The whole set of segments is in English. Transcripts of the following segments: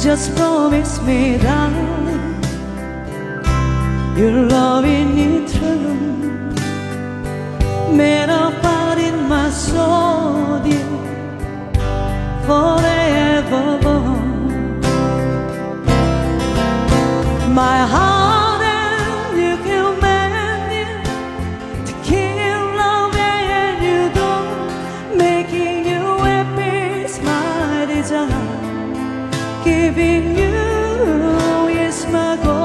Just promise me, darling, your love me true. Made a part in my soul, dear, forever. Giving you is my goal.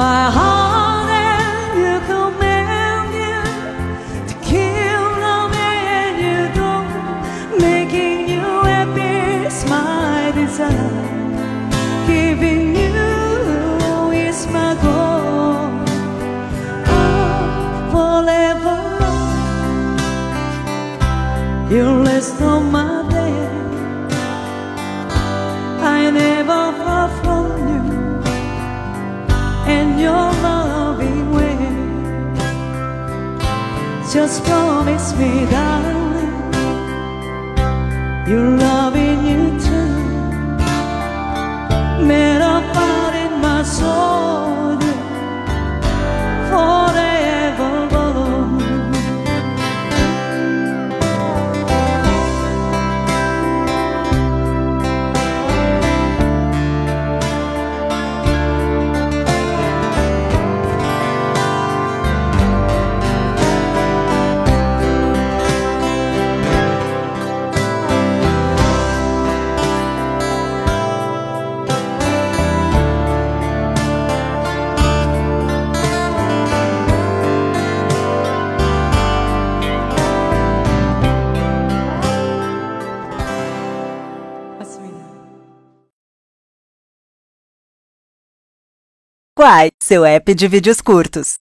My heart and you command you to kill love and you don't making you happy is my desire. Giving you is my goal. Oh, forever, you rest on my day. I never far Just promise me, darling, your loving Quai, seu app de vídeos curtos.